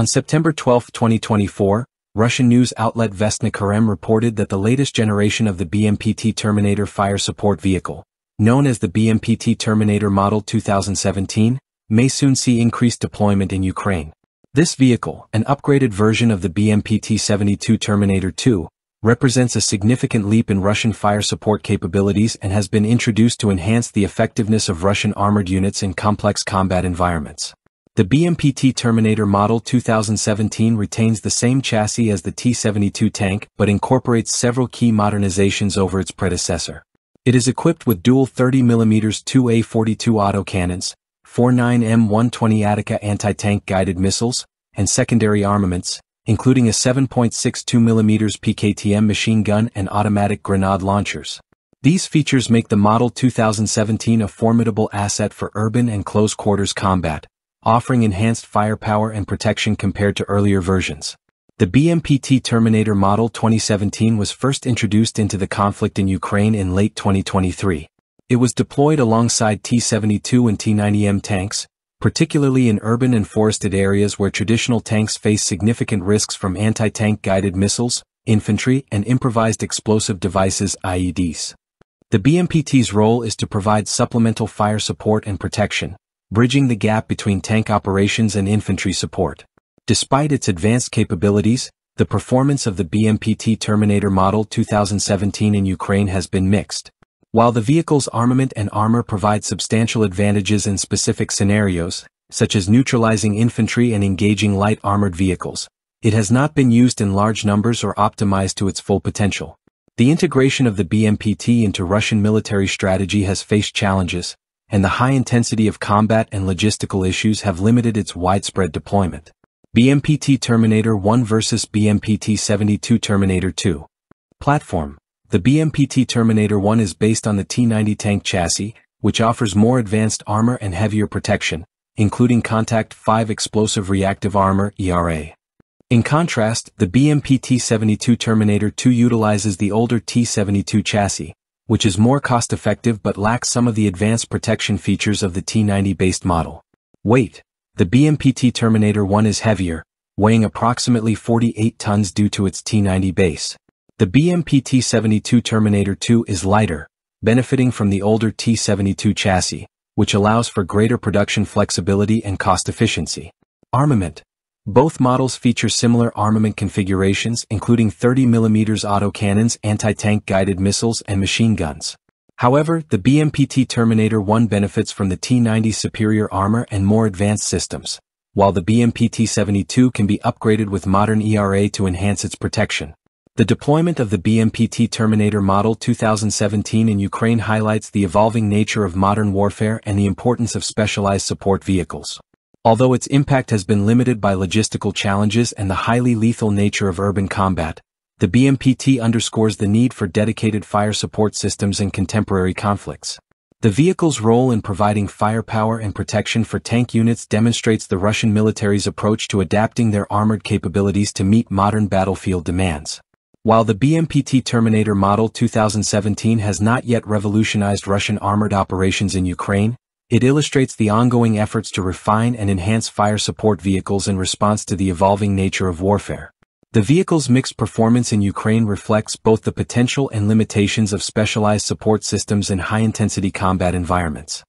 On September 12, 2024, Russian news outlet Vestnik RM reported that the latest generation of the BMPT Terminator fire support vehicle, known as the BMPT Terminator Model 2017, may soon see increased deployment in Ukraine. This vehicle, an upgraded version of the BMPT-72 Terminator 2, represents a significant leap in Russian fire support capabilities and has been introduced to enhance the effectiveness of Russian armored units in complex combat environments. The BMPT Terminator Model 2017 retains the same chassis as the T-72 tank but incorporates several key modernizations over its predecessor. It is equipped with dual 30mm 2A42 autocannons, 49M120 Ataka anti-tank guided missiles, and secondary armaments, including a 7.62mm PKTM machine gun and automatic grenade launchers. These features make the Model 2017 a formidable asset for urban and close quarters combat, offering enhanced firepower and protection compared to earlier versions. The BMPT Terminator Model 2017 was first introduced into the conflict in Ukraine in late 2023. It was deployed alongside T-72 and T-90M tanks, particularly in urban and forested areas where traditional tanks face significant risks from anti-tank guided missiles, infantry, and improvised explosive devices IEDs. The BMPT's role is to provide supplemental fire support and protection, bridging the gap between tank operations and infantry support. Despite its advanced capabilities, the performance of the BMPT Terminator Model 2017 in Ukraine has been mixed. While the vehicle's armament and armor provide substantial advantages in specific scenarios, such as neutralizing infantry and engaging light armored vehicles, it has not been used in large numbers or optimized to its full potential. The integration of the BMPT into Russian military strategy has faced challenges, and the high intensity of combat and logistical issues have limited its widespread deployment. BMPT Terminator 1 vs BMPT 72 Terminator 2 Platform The BMPT Terminator 1 is based on the T-90 tank chassis, which offers more advanced armor and heavier protection, including Contact 5 Explosive Reactive Armor ERA. In contrast, the BMPT 72 Terminator 2 utilizes the older T-72 chassis, which is more cost-effective but lacks some of the advanced protection features of the T90-based model. Weight. The BMPT Terminator 1 is heavier, weighing approximately 48 tons due to its T90 base. The BMPT 72 Terminator 2 is lighter, benefiting from the older T72 chassis, which allows for greater production flexibility and cost efficiency. Armament. Both models feature similar armament configurations including 30mm autocannons, anti-tank guided missiles, and machine guns. However, the BMPT Terminator 1 benefits from the T-90's superior armor and more advanced systems, while the BMPT-72 can be upgraded with modern ERA to enhance its protection. The deployment of the BMPT Terminator Model 2017 in Ukraine highlights the evolving nature of modern warfare and the importance of specialized support vehicles. Although its impact has been limited by logistical challenges and the highly lethal nature of urban combat, the BMPT underscores the need for dedicated fire support systems in contemporary conflicts. The vehicle's role in providing firepower and protection for tank units demonstrates the Russian military's approach to adapting their armored capabilities to meet modern battlefield demands. While the BMPT Terminator Model 2017 has not yet revolutionized Russian armored operations in Ukraine, it illustrates the ongoing efforts to refine and enhance fire support vehicles in response to the evolving nature of warfare. The vehicle's mixed performance in Ukraine reflects both the potential and limitations of specialized support systems in high-intensity combat environments.